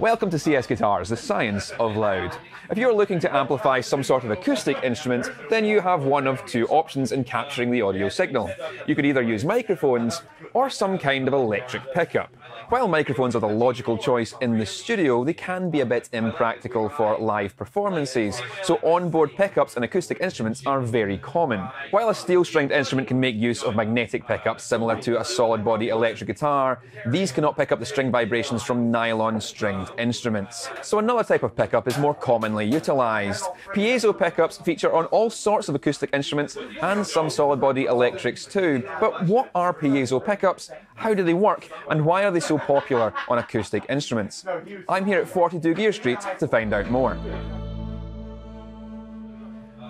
Welcome to CS Guitars, the science of loud. If you're looking to amplify some sort of acoustic instrument, then you have one of two options in capturing the audio signal. You could either use microphones or some kind of electric pickup. While microphones are the logical choice in the studio, they can be a bit impractical for live performances, so onboard pickups in acoustic instruments are very common. While a steel stringed instrument can make use of magnetic pickups similar to a solid body electric guitar, these cannot pick up the string vibrations from nylon stringed instruments. So another type of pickup is more commonly utilised. Piezo pickups feature on all sorts of acoustic instruments and some solid body electrics too. But what are piezo pickups? How do they work? And why are they so popular on acoustic instruments? I'm here at 42 Gear Street to find out more.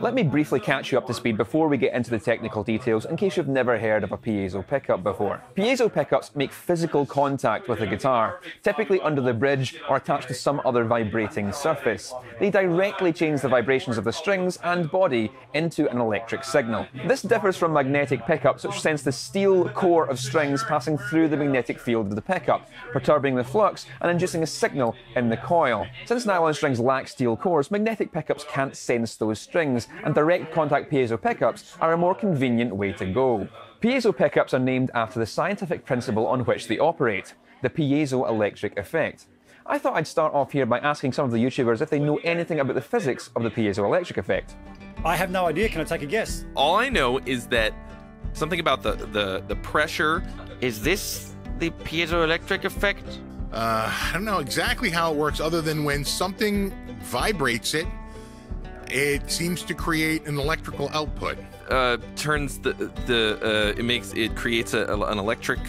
Let me briefly catch you up to speed before we get into the technical details in case you've never heard of a piezo pickup before. Piezo pickups make physical contact with the guitar, typically under the bridge or attached to some other vibrating surface. They directly change the vibrations of the strings and body into an electric signal. This differs from magnetic pickups, which sense the steel core of strings passing through the magnetic field of the pickup, perturbing the flux and inducing a signal in the coil. Since nylon strings lack steel cores, magnetic pickups can't sense those strings and direct contact piezo pickups are a more convenient way to go. Piezo pickups are named after the scientific principle on which they operate, the piezoelectric effect. I thought I'd start off here by asking some of the YouTubers if they know anything about the physics of the piezoelectric effect. I have no idea. Can I take a guess? All I know is that something about the the, the pressure. Is this the piezoelectric effect? Uh, I don't know exactly how it works, other than when something vibrates it, it seems to create an electrical output. Uh, turns the the uh, it makes it creates a, an electric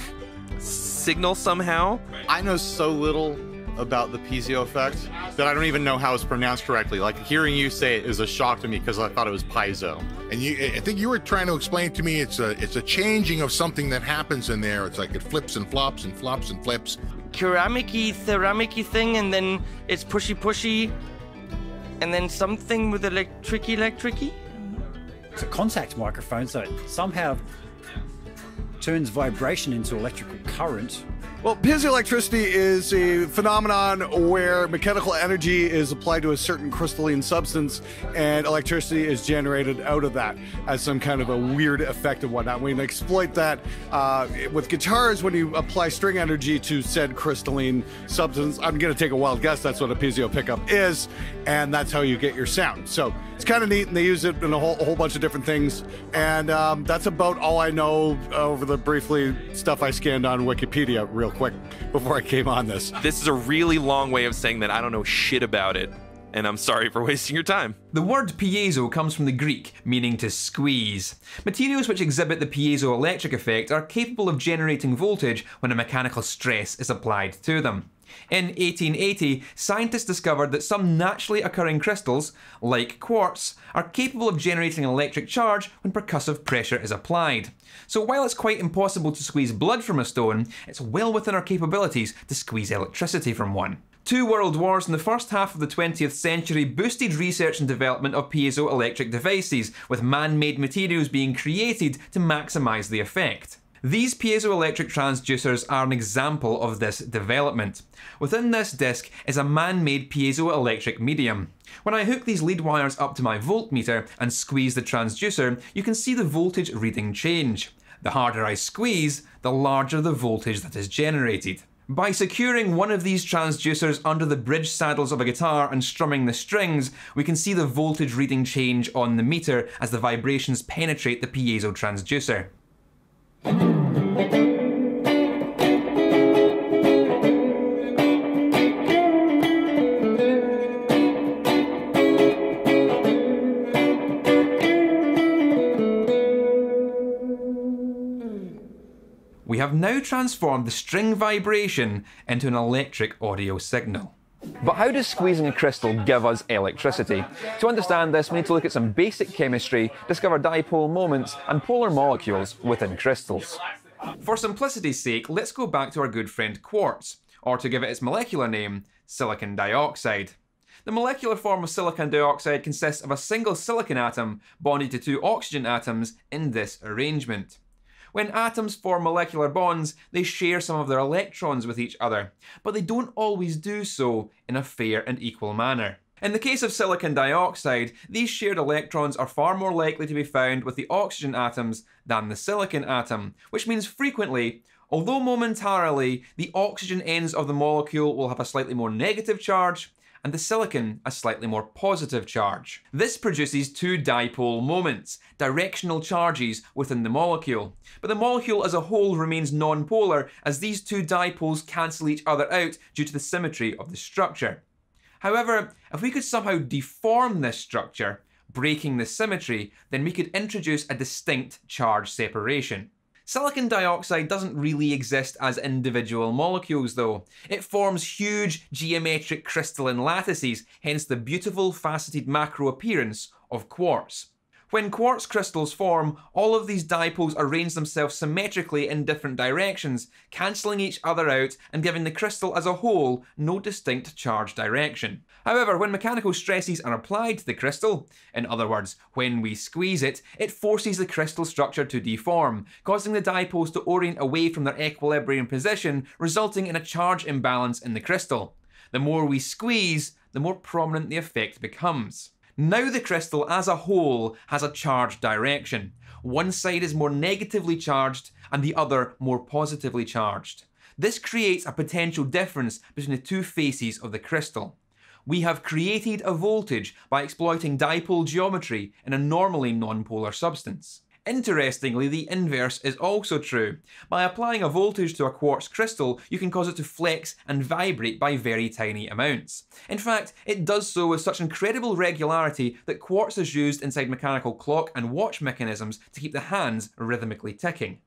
signal somehow. I know so little about the piezo effect that I don't even know how it's pronounced correctly. Like hearing you say it is a shock to me because I thought it was piezo. And you, I think you were trying to explain to me it's a it's a changing of something that happens in there. It's like it flips and flops and flops and flips. Ceramicy, ceramicy thing, and then it's pushy pushy, and then something with electricy, electricy. It's a contact microphone, so it somehow turns vibration into electrical current. Well, piezoelectricity is a phenomenon where mechanical energy is applied to a certain crystalline substance and electricity is generated out of that as some kind of a weird effect and whatnot. We can exploit that uh, with guitars when you apply string energy to said crystalline substance. I'm going to take a wild guess that's what a piezo pickup is, and that's how you get your sound. So it's kind of neat, and they use it in a whole, a whole bunch of different things. And um, that's about all I know over the briefly stuff I scanned on Wikipedia real quick before I came on this. This is a really long way of saying that I don't know shit about it, and I'm sorry for wasting your time. The word piezo comes from the Greek, meaning to squeeze. Materials which exhibit the piezoelectric effect are capable of generating voltage when a mechanical stress is applied to them. In 1880, scientists discovered that some naturally occurring crystals, like quartz, are capable of generating an electric charge when percussive pressure is applied. So while it's quite impossible to squeeze blood from a stone, it's well within our capabilities to squeeze electricity from one. Two world wars in the first half of the 20th century boosted research and development of piezoelectric devices, with man made materials being created to maximise the effect. These piezoelectric transducers are an example of this development. Within this disc is a man-made piezoelectric medium. When I hook these lead wires up to my voltmeter and squeeze the transducer, you can see the voltage reading change. The harder I squeeze, the larger the voltage that is generated. By securing one of these transducers under the bridge saddles of a guitar and strumming the strings, we can see the voltage reading change on the meter as the vibrations penetrate the piezo transducer. We have now transformed the string vibration into an electric audio signal. But how does squeezing a crystal give us electricity? To understand this, we need to look at some basic chemistry, discover dipole moments, and polar molecules within crystals. For simplicity's sake, let's go back to our good friend quartz, or to give it its molecular name, silicon dioxide. The molecular form of silicon dioxide consists of a single silicon atom bonded to two oxygen atoms in this arrangement. When atoms form molecular bonds, they share some of their electrons with each other, but they don't always do so in a fair and equal manner. In the case of silicon dioxide, these shared electrons are far more likely to be found with the oxygen atoms than the silicon atom, which means frequently, although momentarily, the oxygen ends of the molecule will have a slightly more negative charge, and the silicon a slightly more positive charge. This produces two dipole moments, directional charges within the molecule. But the molecule as a whole remains nonpolar as these two dipoles cancel each other out due to the symmetry of the structure. However, if we could somehow deform this structure, breaking the symmetry, then we could introduce a distinct charge separation. Silicon dioxide doesn't really exist as individual molecules though. It forms huge geometric crystalline lattices, hence the beautiful faceted macro appearance of quartz. When quartz crystals form, all of these dipoles arrange themselves symmetrically in different directions, cancelling each other out and giving the crystal as a whole no distinct charge direction. However, when mechanical stresses are applied to the crystal, in other words, when we squeeze it, it forces the crystal structure to deform, causing the dipoles to orient away from their equilibrium position, resulting in a charge imbalance in the crystal. The more we squeeze, the more prominent the effect becomes. Now the crystal as a whole has a charge direction. One side is more negatively charged and the other more positively charged. This creates a potential difference between the two faces of the crystal. We have created a voltage by exploiting dipole geometry in a normally nonpolar substance. Interestingly, the inverse is also true. By applying a voltage to a quartz crystal, you can cause it to flex and vibrate by very tiny amounts. In fact, it does so with such incredible regularity that quartz is used inside mechanical clock and watch mechanisms to keep the hands rhythmically ticking.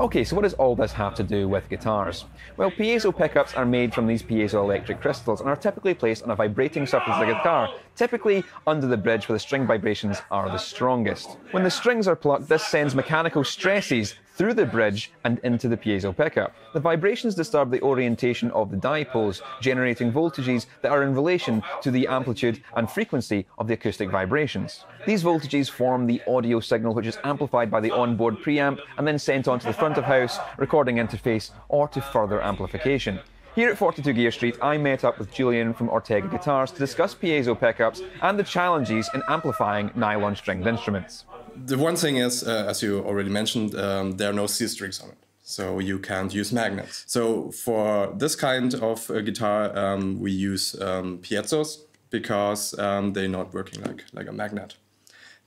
Okay, so what does all this have to do with guitars? Well, piezo pickups are made from these piezoelectric crystals and are typically placed on a vibrating surface of the guitar, typically under the bridge where the string vibrations are the strongest. When the strings are plucked, this sends mechanical stresses through the bridge and into the piezo pickup. The vibrations disturb the orientation of the dipoles, generating voltages that are in relation to the amplitude and frequency of the acoustic vibrations. These voltages form the audio signal which is amplified by the onboard preamp and then sent onto the front of house recording interface or to further amplification. Here at 42 Gear Street, I met up with Julian from Ortega Guitars to discuss piezo pickups and the challenges in amplifying nylon stringed instruments the one thing is, uh, as you already mentioned, um, there are no C strings on it. So you can't use magnets. So for this kind of uh, guitar, um, we use um, piezos because um, they're not working like, like a magnet.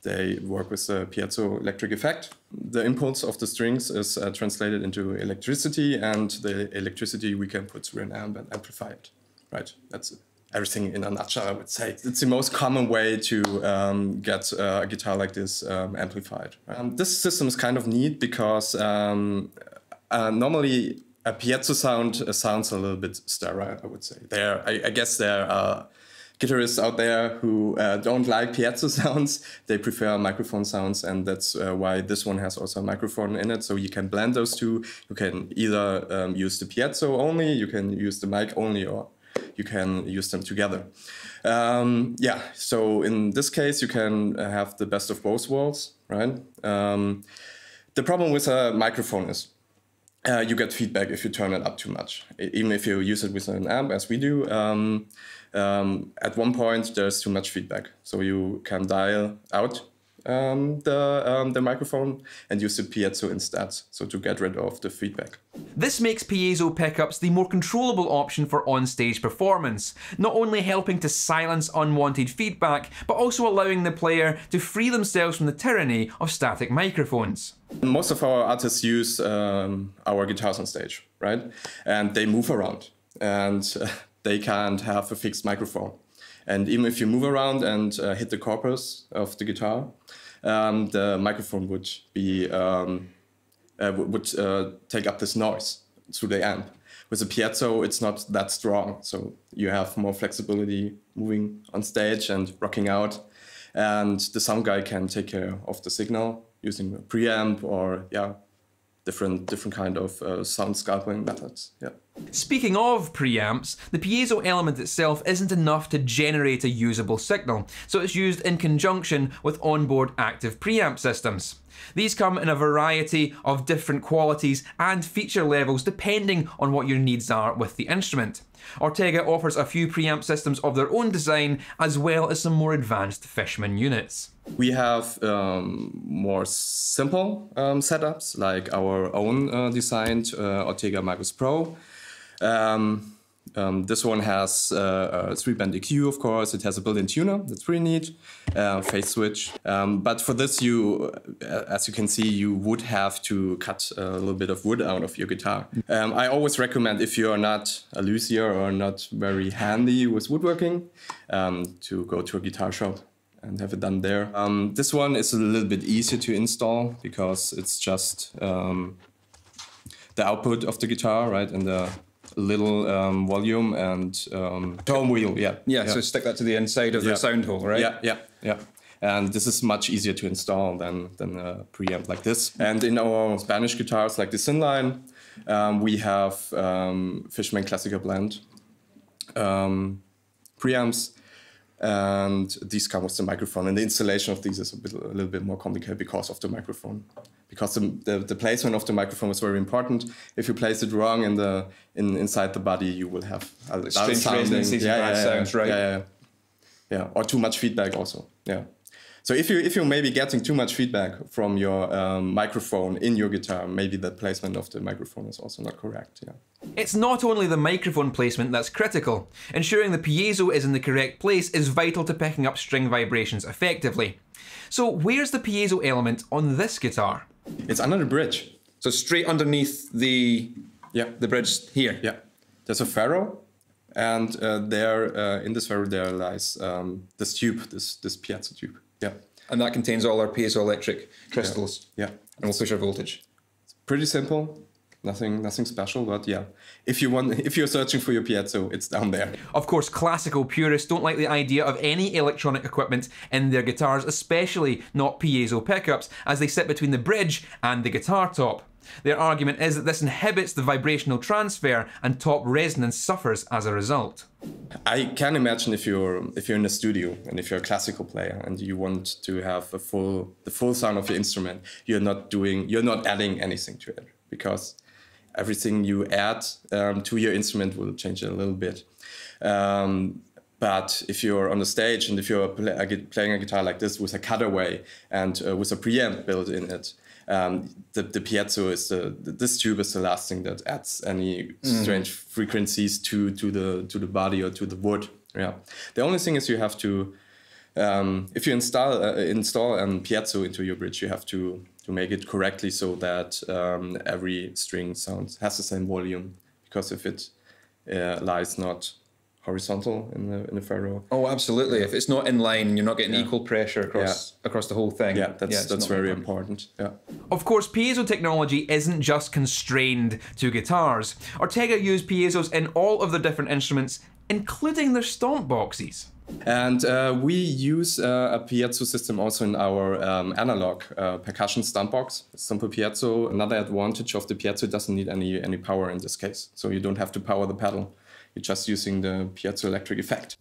They work with the piezo electric effect. The impulse of the strings is uh, translated into electricity, and the electricity we can put through an amp and amplify it. Right, that's everything in a nutshell, I would say. It's the most common way to um, get uh, a guitar like this um, amplified. Um, this system is kind of neat because um, uh, normally a piezo sound uh, sounds a little bit sterile, I would say. There, I, I guess there are guitarists out there who uh, don't like piezo sounds. They prefer microphone sounds, and that's uh, why this one has also a microphone in it. So you can blend those two. You can either um, use the piezo only, you can use the mic only, or you can use them together. Um, yeah, so in this case, you can have the best of both worlds, right? Um, the problem with a microphone is uh, you get feedback if you turn it up too much, even if you use it with an amp, as we do. Um, um at one point, there's too much feedback, so you can dial out um, the, um, the microphone and use the piezo instead, so to get rid of the feedback. This makes piezo pickups the more controllable option for on-stage performance, not only helping to silence unwanted feedback, but also allowing the player to free themselves from the tyranny of static microphones. Most of our artists use um, our guitars on stage, right? And they move around, and uh, they can't have a fixed microphone. And even if you move around and uh, hit the corpus of the guitar, um, the microphone would be um, uh, would uh, take up this noise through the amp. With a piezo, it's not that strong, so you have more flexibility moving on stage and rocking out, and the sound guy can take care of the signal using a preamp or yeah different different kind of uh, sound sculpting methods. Yeah. Speaking of preamps, the piezo element itself isn't enough to generate a usable signal, so it's used in conjunction with onboard active preamp systems. These come in a variety of different qualities and feature levels depending on what your needs are with the instrument. Ortega offers a few preamp systems of their own design as well as some more advanced Fishman units. We have um, more simple um, setups like our own uh, designed uh, Ortega Magus Pro. Um, um, this one has uh, a three band EQ, of course. It has a built-in tuner. That's pretty neat. Uh, phase switch. Um, but for this, you, uh, as you can see, you would have to cut a little bit of wood out of your guitar. Um, I always recommend if you are not a luthier or not very handy with woodworking, um, to go to a guitar shop and have it done there. Um, this one is a little bit easier to install because it's just um, the output of the guitar, right, and the little um, volume and um, tone wheel. Yeah. Yeah, so stick that to the inside of Yeah. the sound hole, right? Yeah, yeah, yeah. And this is much easier to install than than a preamp like this. And in our Spanish guitars, like the Sinline, um, we have um, Fishman Classical Blend um, preamps, and these come with the microphone. And the installation of these is a, bit, a little bit more complicated because of the microphone. Because the, the, the placement of the microphone is very important. If you place it wrong in the in inside the body, you will have a Strange sounding- and bad sounds, right? Yeah, yeah, yeah. Or too much feedback also. Yeah. So if you if you're maybe getting too much feedback from your um, microphone in your guitar, maybe the placement of the microphone is also not correct. Yeah. It's not only the microphone placement that's critical. Ensuring the piezo is in the correct place is vital to picking up string vibrations effectively. So, where's the piezo element on this guitar? It's under the bridge. So straight underneath the Yeah. the bridge here. Yeah. There's a ferro, and uh, there uh, in this ferro there lies um, this tube, this this piezo tube. Yeah. And that contains all our piezoelectric crystals. Yeah. And we'll push our voltage. Pretty simple. Nothing nothing special, but yeah. If you want if you're searching for your piezo, it's down there. Of course, classical purists don't like the idea of any electronic equipment in their guitars, especially not piezo pickups, as they sit between the bridge and the guitar top. Their argument is that this inhibits the vibrational transfer and top resonance suffers as a result. I can imagine if you're if you're in a studio and if you're a classical player and you want to have a full the full sound of your instrument, you're not doing you're not adding anything to it because everything you add um, to your instrument will change a little bit. Um, but if you're on the stage and if you're play, playing a guitar like this with a cutaway and uh, with a preamp built in it, um, the, the piezo is the this tube is the last thing that adds any strange frequencies to to the to the body or to the wood. Yeah, the only thing is you have to um, if you install uh, install an piezo into your bridge, you have to to make it correctly so that um, every string sounds has the same volume. Because if it uh, lies not horizontal in the in the ferro, Oh, absolutely. If it's not in line, you're not getting equal pressure across across the whole thing. yeah, that's it's that's very important. Yeah. Of course, piezo technology isn't just constrained to guitars. Ortega use piezos in all of their different instruments, including their stomp boxes. And uh, we use uh, a piezo system also in our um, analog uh, percussion stomp box. Simple piezo. Another advantage of the piezo it doesn't need any any power in this case, so you don't have to power the pedal. You're just using the piezoelectric effect.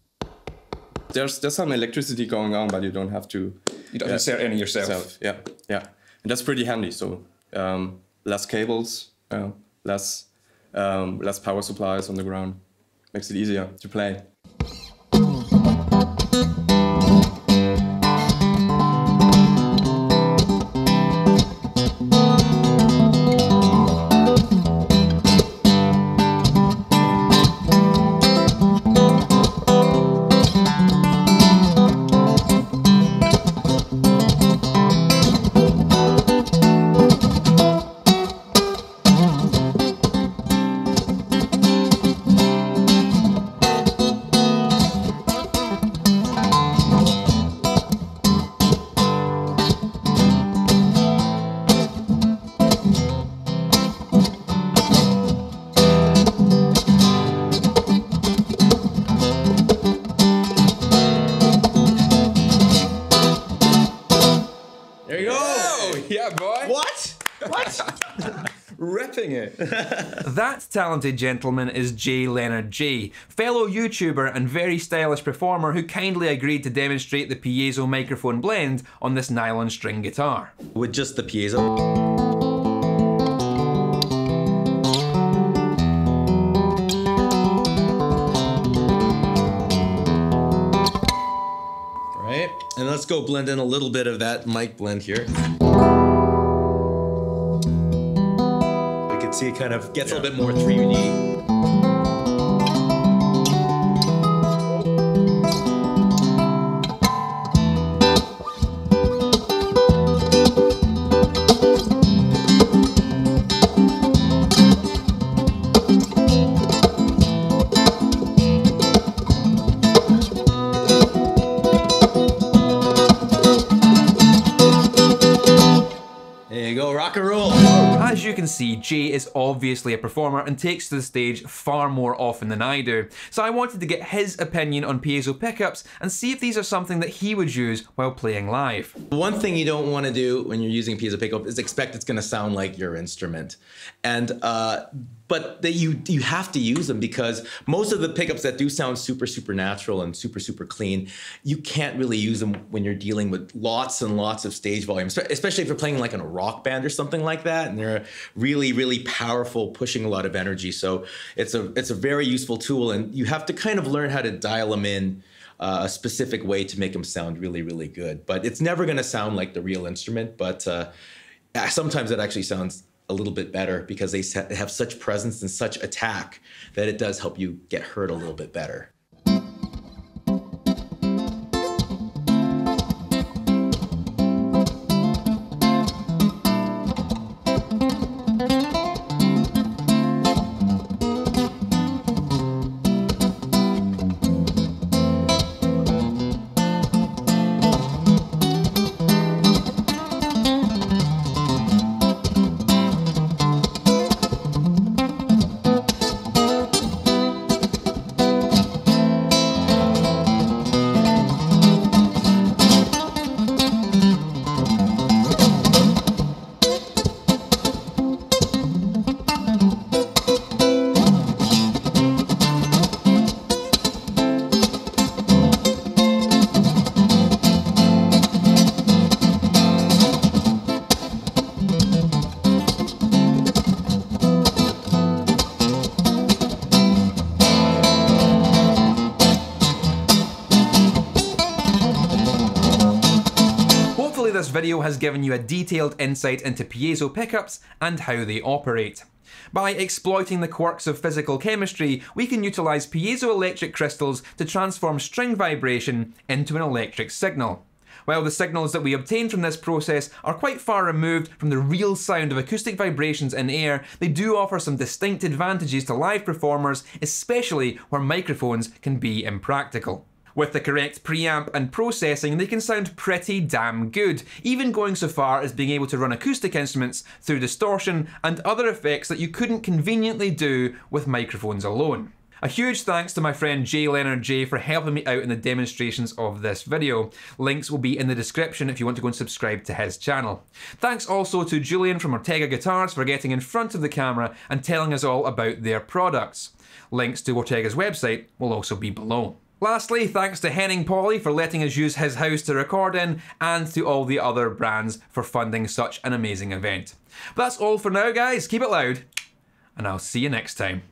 There's there's some electricity going on, but you don't have to. You don't insert any yourself. Self, yeah, yeah, and that's pretty handy. So um, less cables, uh, less um, less power supplies on the ground, makes it easier to play. Repping it. That talented gentleman is Jay Leonard J, fellow YouTuber and very stylish performer who kindly agreed to demonstrate the piezo microphone blend on this nylon string guitar. With just the piezo. Right, and let's go blend in a little bit of that mic blend here. See it kind of gets a little bit more 3D. Can see, Jay is obviously a performer and takes to the stage far more often than I do, so I wanted to get his opinion on piezo pickups and see if these are something that he would use while playing live. One thing you don't want to do when you're using piezo pickup is expect it's going to sound like your instrument, and uh, but that you you have to use them because most of the pickups that do sound super super natural and super super clean, you can't really use them when you're dealing with lots and lots of stage volume, especially if you're playing like in a rock band or something like that, and they're really really powerful, pushing a lot of energy. So it's a it's a very useful tool, and you have to kind of learn how to dial them in uh, a specific way to make them sound really, really good. But it's never going to sound like the real instrument. But uh, sometimes it actually sounds a little bit better because they have such presence and such attack that it does help you get hurt a little bit better. Has given you a detailed insight into piezo pickups and how they operate. By exploiting the quirks of physical chemistry, we can utilise piezoelectric crystals to transform string vibration into an electric signal. While the signals that we obtain from this process are quite far removed from the real sound of acoustic vibrations in air, they do offer some distinct advantages to live performers, especially where microphones can be impractical. With the correct preamp and processing, they can sound pretty damn good, even going so far as being able to run acoustic instruments through distortion and other effects that you couldn't conveniently do with microphones alone. A huge thanks to my friend Jay Leonard J for helping me out in the demonstrations of this video. Links will be in the description if you want to go and subscribe to his channel. Thanks also to Julian from Ortega Guitars for getting in front of the camera and telling us all about their products. Links to Ortega's website will also be below. Lastly, thanks to Henning Pauly for letting us use his house to record in, and to all the other brands for funding such an amazing event. But that's all for now, guys. Keep it loud, and I'll see you next time.